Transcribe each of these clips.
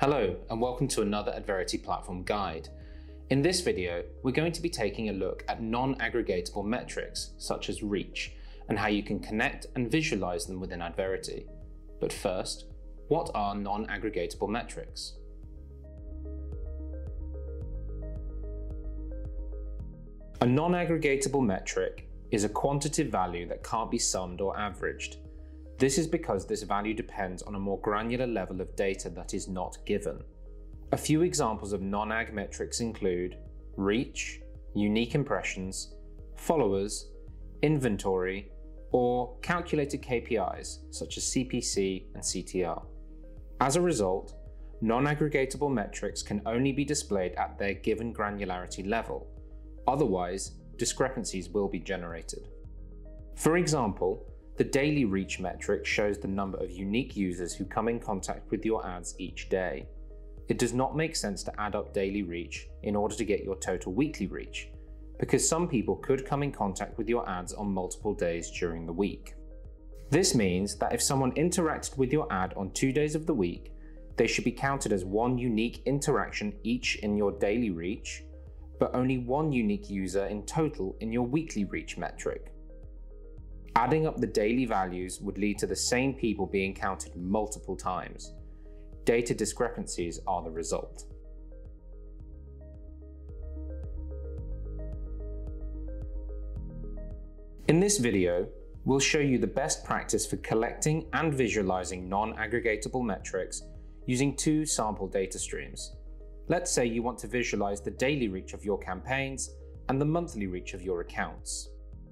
Hello and welcome to another Adverity Platform Guide. In this video, we're going to be taking a look at non-aggregatable metrics such as reach and how you can connect and visualize them within Adverity. But first, what are non-aggregatable metrics? A non-aggregatable metric is a quantitative value that can't be summed or averaged. This is because this value depends on a more granular level of data that is not given. A few examples of non-ag metrics include reach, unique impressions, followers, inventory, or calculated KPIs such as CPC and CTR. As a result, non-aggregatable metrics can only be displayed at their given granularity level, Otherwise, discrepancies will be generated. For example, the daily reach metric shows the number of unique users who come in contact with your ads each day. It does not make sense to add up daily reach in order to get your total weekly reach, because some people could come in contact with your ads on multiple days during the week. This means that if someone interacted with your ad on two days of the week, they should be counted as one unique interaction each in your daily reach but only one unique user in total in your weekly reach metric. Adding up the daily values would lead to the same people being counted multiple times. Data discrepancies are the result. In this video, we'll show you the best practice for collecting and visualizing non-aggregatable metrics using two sample data streams. Let's say you want to visualize the daily reach of your campaigns and the monthly reach of your accounts.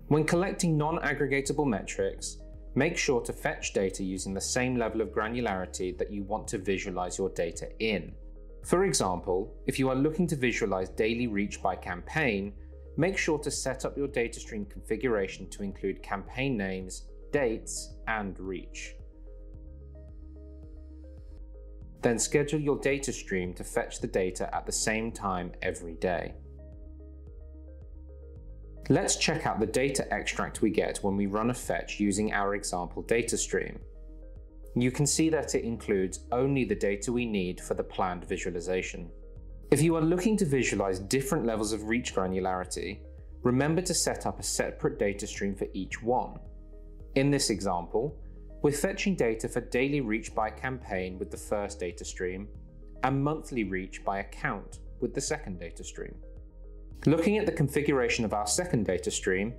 When collecting non-aggregatable metrics, make sure to fetch data using the same level of granularity that you want to visualize your data in. For example, if you are looking to visualize daily reach by campaign, make sure to set up your data stream configuration to include campaign names, dates, and reach. Then schedule your data stream to fetch the data at the same time every day. Let's check out the data extract we get when we run a fetch using our example data stream. You can see that it includes only the data we need for the planned visualization. If you are looking to visualize different levels of reach granularity, remember to set up a separate data stream for each one. In this example, we're fetching data for daily reach by campaign with the first data stream and monthly reach by account with the second data stream. Looking at the configuration of our second data stream,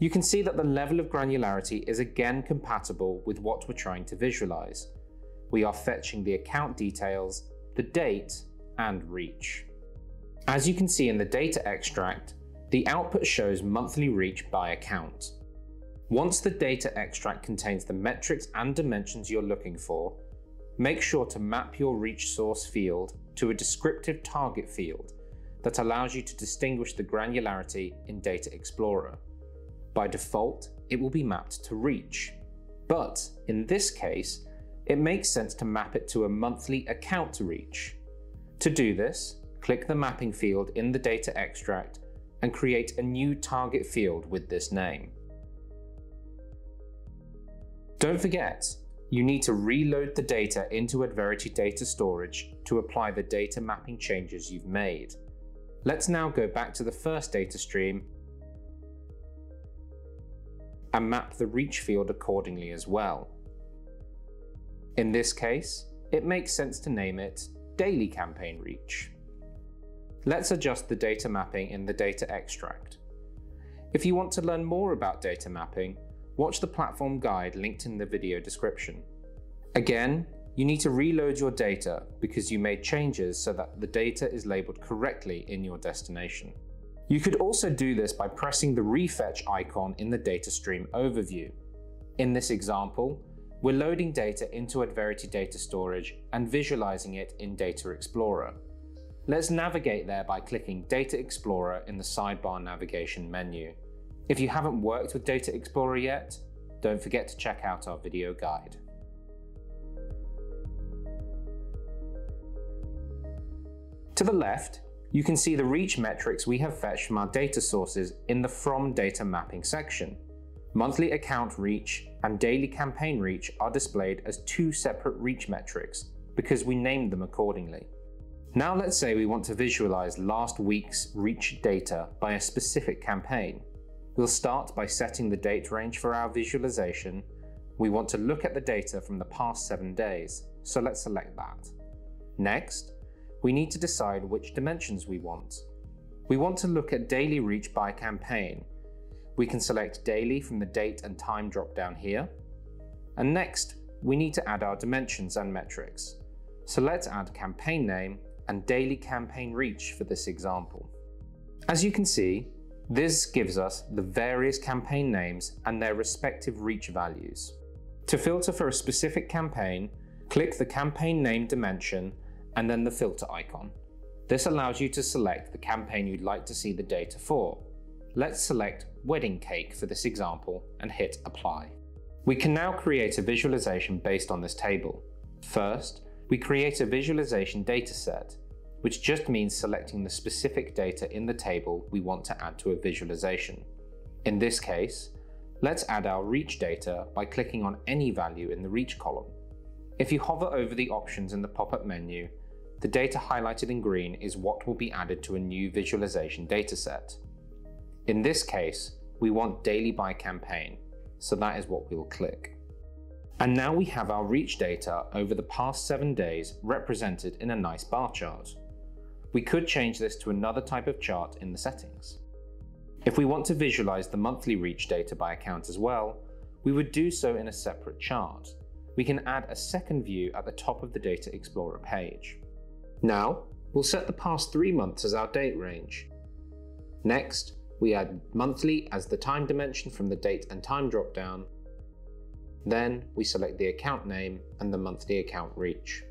you can see that the level of granularity is again compatible with what we're trying to visualize. We are fetching the account details, the date, and reach. As you can see in the data extract, the output shows monthly reach by account. Once the data extract contains the metrics and dimensions you're looking for, make sure to map your reach source field to a descriptive target field that allows you to distinguish the granularity in Data Explorer. By default, it will be mapped to reach. But in this case, it makes sense to map it to a monthly account to reach. To do this, click the mapping field in the data extract and create a new target field with this name. Don't forget, you need to reload the data into Adverity data storage to apply the data mapping changes you've made. Let's now go back to the first data stream and map the reach field accordingly as well. In this case, it makes sense to name it Daily Campaign Reach. Let's adjust the data mapping in the data extract. If you want to learn more about data mapping, watch the platform guide linked in the video description. Again, you need to reload your data because you made changes so that the data is labeled correctly in your destination. You could also do this by pressing the refetch icon in the data stream overview. In this example, we're loading data into Adverity data storage and visualizing it in Data Explorer. Let's navigate there by clicking Data Explorer in the sidebar navigation menu. If you haven't worked with Data Explorer yet, don't forget to check out our video guide. To the left, you can see the reach metrics we have fetched from our data sources in the From Data Mapping section. Monthly account reach and daily campaign reach are displayed as two separate reach metrics because we named them accordingly. Now let's say we want to visualize last week's reach data by a specific campaign. We'll start by setting the date range for our visualization. We want to look at the data from the past seven days, so let's select that. Next, we need to decide which dimensions we want. We want to look at daily reach by campaign. We can select daily from the date and time drop down here. And next, we need to add our dimensions and metrics. So let's add campaign name and daily campaign reach for this example. As you can see, this gives us the various campaign names and their respective reach values. To filter for a specific campaign, click the campaign name dimension and then the filter icon. This allows you to select the campaign you'd like to see the data for. Let's select wedding cake for this example and hit apply. We can now create a visualization based on this table. First, we create a visualization dataset, which just means selecting the specific data in the table we want to add to a visualization. In this case, let's add our reach data by clicking on any value in the reach column. If you hover over the options in the pop-up menu, the data highlighted in green is what will be added to a new visualization dataset. In this case, we want daily by campaign, so that is what we will click. And now we have our reach data over the past seven days represented in a nice bar chart. We could change this to another type of chart in the settings. If we want to visualize the monthly reach data by account as well, we would do so in a separate chart. We can add a second view at the top of the Data Explorer page. Now, we'll set the past three months as our date range. Next, we add monthly as the time dimension from the date and time dropdown. Then we select the account name and the monthly account reach.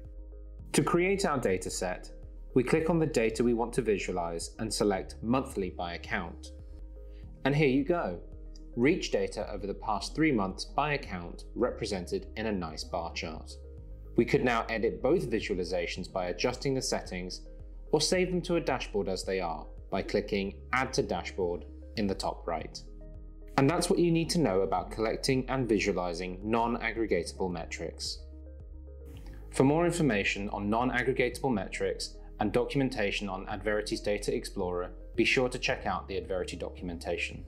To create our dataset, we click on the data we want to visualize and select monthly by account. And here you go. Reach data over the past three months by account represented in a nice bar chart. We could now edit both visualizations by adjusting the settings or save them to a dashboard as they are by clicking Add to Dashboard in the top right. And that's what you need to know about collecting and visualizing non-aggregatable metrics. For more information on non-aggregatable metrics and documentation on Adverity's Data Explorer, be sure to check out the Adverity documentation.